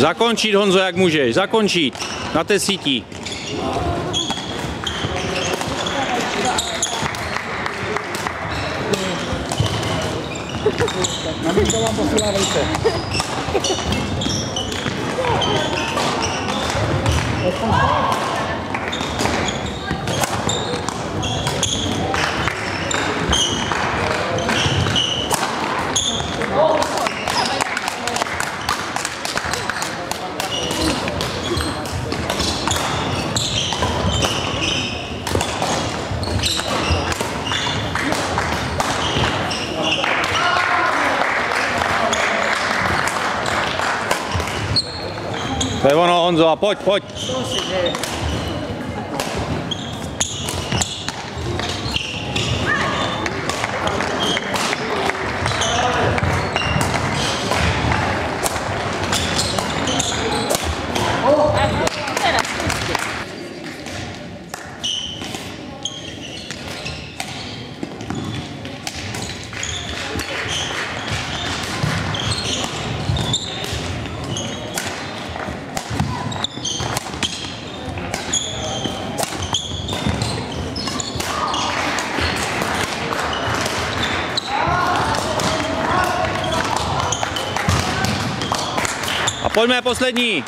Zakončit, Honzo, jak můžeš. Zakončit. Na té síti. Maminka vám posílá vejce. To je ono, Honzo, a pojď, Pojďme poslední.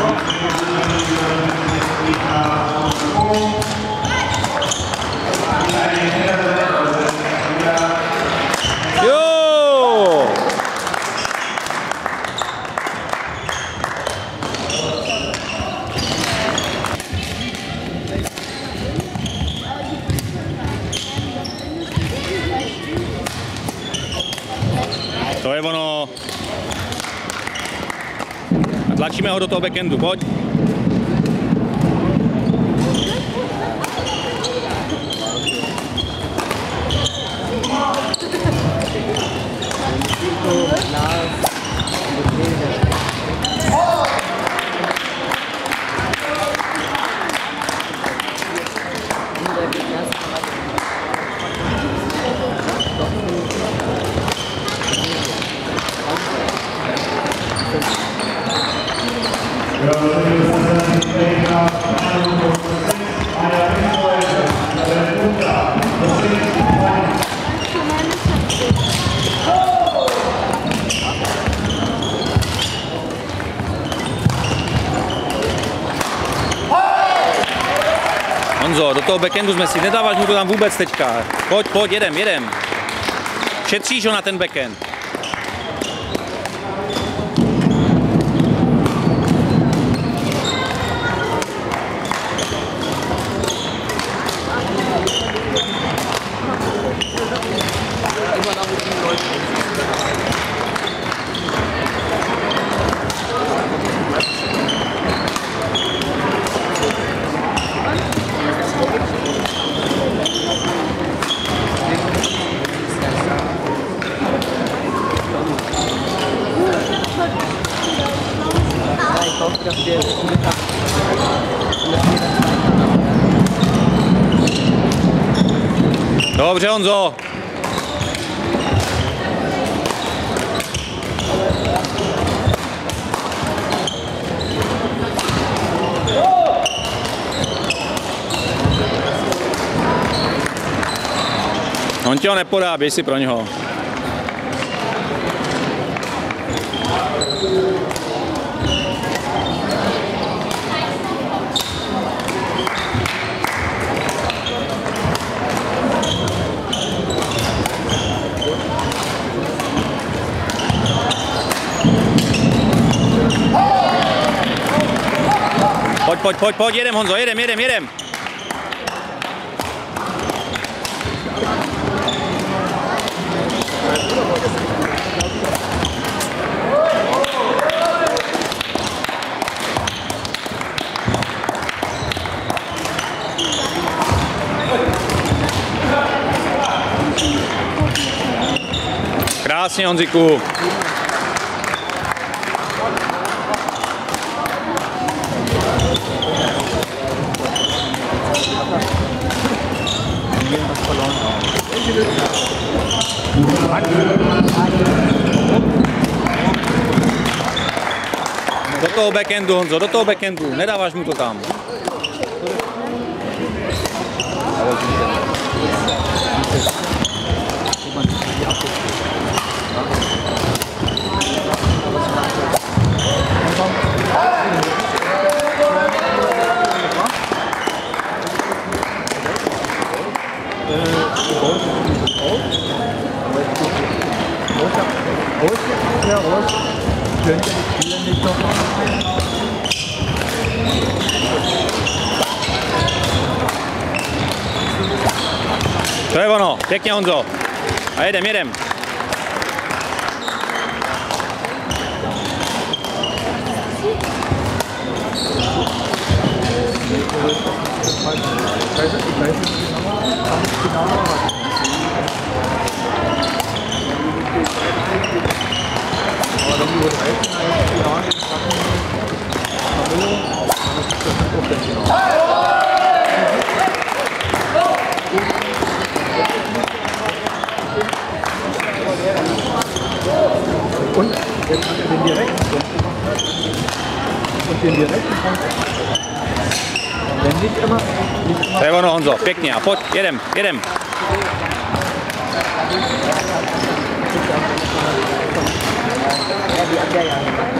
Jo! A tlačíme ho do toho backendu, pojď. Do toho backendu jsme si nedával mu to tam vůbec teďka. Pojď, pojď, jedem, jedem. Šetříš ho na ten backend. Dobře, Honzo. On ti ho nepodá, běž si pro něho. Pojď, pojď, pojď, jedem Honzo, jedem, jedem, jedem. Krásně, Honziku. Do toho backendu, Honzo, do toho backendu. Nedáváš mu to tam. Könnte die Spieler nicht noch To je ono, pěkně Honzo. A jedem, jedem. Punkt gemacht. Und den direkten Punkt. Wenn nicht immer, nicht immer To je ono Honzo, pěkně. A jedem, jedem. Die Abwehr ja.